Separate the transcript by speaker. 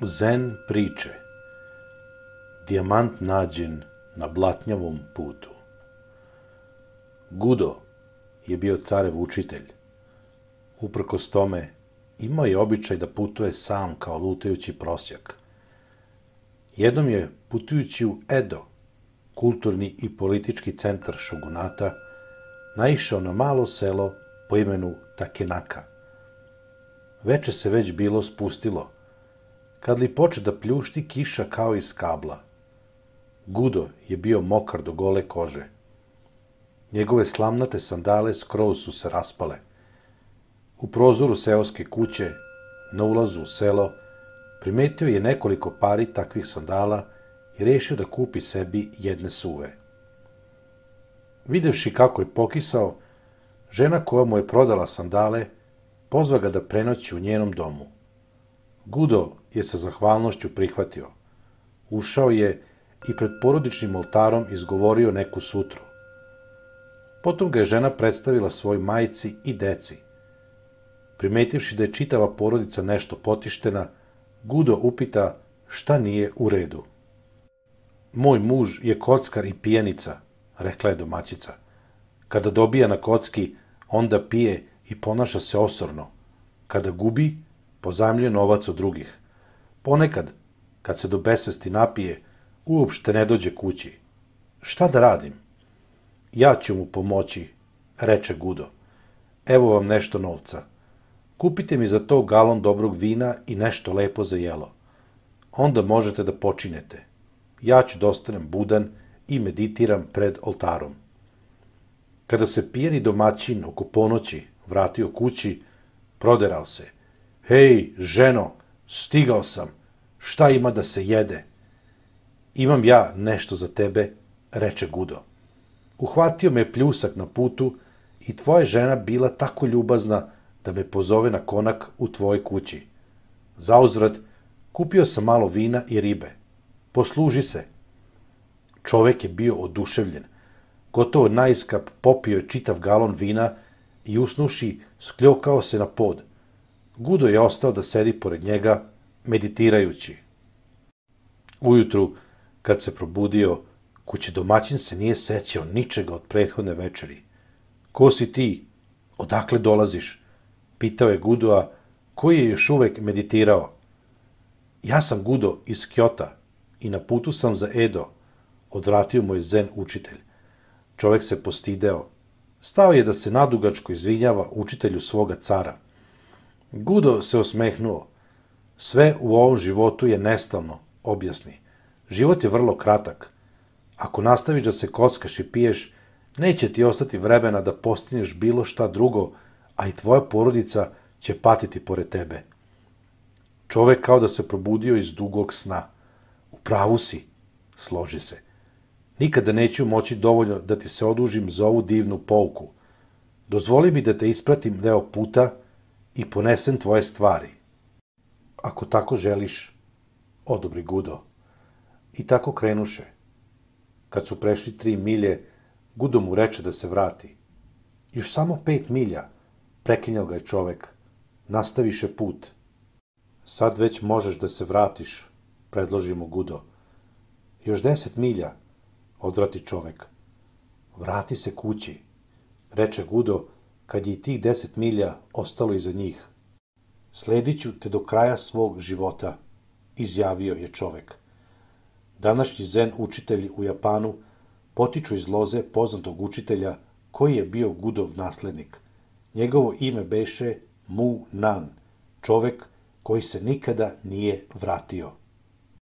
Speaker 1: Zen priče Dijamant nađen na blatnjavom putu Gudo je bio carev učitelj. Uprkos tome, imao je običaj da putuje sam kao lutajući prosjak. Jednom je, putujući u Edo, kulturni i politički centar šogunata, naišao na malo selo po imenu Takenaka. Veče se već bilo spustilo, kad li poče da pljušti kiša kao iz kabla. Gudo je bio mokar do gole kože. Njegove slamnate sandale skroz su se raspale. U prozoru seoske kuće, na ulazu u selo, primetio je nekoliko pari takvih sandala i rešio da kupi sebi jedne suve. Videvši kako je pokisao, žena koja mu je prodala sandale, pozva ga da prenoći u njenom domu. Gudo je sa zahvalnošću prihvatio. Ušao je i pred porodičnim oltarom izgovorio neku sutru. Potom ga je žena predstavila svoj majci i deci. Primetivši da je čitava porodica nešto potištena, Gudo upita šta nije u redu. Moj muž je kockar i pijenica, rekla je domaćica. Kada dobija na kocki, onda pije i ponaša se osorno. Kada gubi, pozajmljuje novac od drugih. Ponekad, kad se do besvesti napije, uopšte ne dođe kući. Šta da radim? Ja ću mu pomoći, reče Gudo. Evo vam nešto novca. Kupite mi za to galon dobrog vina i nešto lepo za jelo. Onda možete da počinete. Ja ću da ostanem budan i meditiram pred oltarom. Kada se pijeni domaćin oko ponoći vratio kući, proderao se. Hej, ženo, stigao sam, šta ima da se jede? Imam ja nešto za tebe, reče Gudo. Uhvatio me pljusak na putu i tvoja žena bila tako ljubazna da me pozove na konak u tvojoj kući. Zauzvrat, kupio sam malo vina i ribe. Posluži se. Čovek je bio oduševljen. Gotovo najskap popio je čitav galon vina i usnuši skljokao se na pod. Gudo je ostao da sedi pored njega, meditirajući. Ujutru, kad se probudio, kući domaćin se nije sećao ničega od prethodne večeri. Ko si ti? Odakle dolaziš? Pitao je Gudoa, koji je još uvek meditirao. Ja sam Gudo iz Kjota i na putu sam za Edo, odvratio mu je zen učitelj. Čovek se postideo. Stao je da se nadugačko izvinjava učitelju svoga cara. Gudo se osmehnuo. Sve u ovom životu je nestalno, objasni. Život je vrlo kratak. Ako nastaviš da se kockaš i piješ, neće ti ostati vremena da postigneš bilo šta drugo, a i tvoja porodica će patiti pored tebe. Čovek kao da se probudio iz dugog sna. U pravu si, složi se. Nikada neću moći dovoljno da ti se odužim za ovu divnu pouku. Dozvoli mi da te ispratim deo puta i ponesem tvoje stvari. Ako tako želiš, odobri Gudo. I tako krenuše. Kad su prešli tri milje, Gudo mu reče da se vrati. Još samo pet milja, preklinjao ga je čovek. Nastaviše put. Sad već možeš da se vratiš, predloži mu Gudo. Još deset milja, odvrati čovek. Vrati se kući, reče Gudo, kad je i tih deset milja ostalo iza njih. Slediću te do kraja svog života, izjavio je čovek. Današnji zen učitelji u Japanu potiču iz loze poznatog učitelja koji je bio Gudov naslednik. Njegovo ime beše Mu Nan, čovek koji se nikada nije vratio.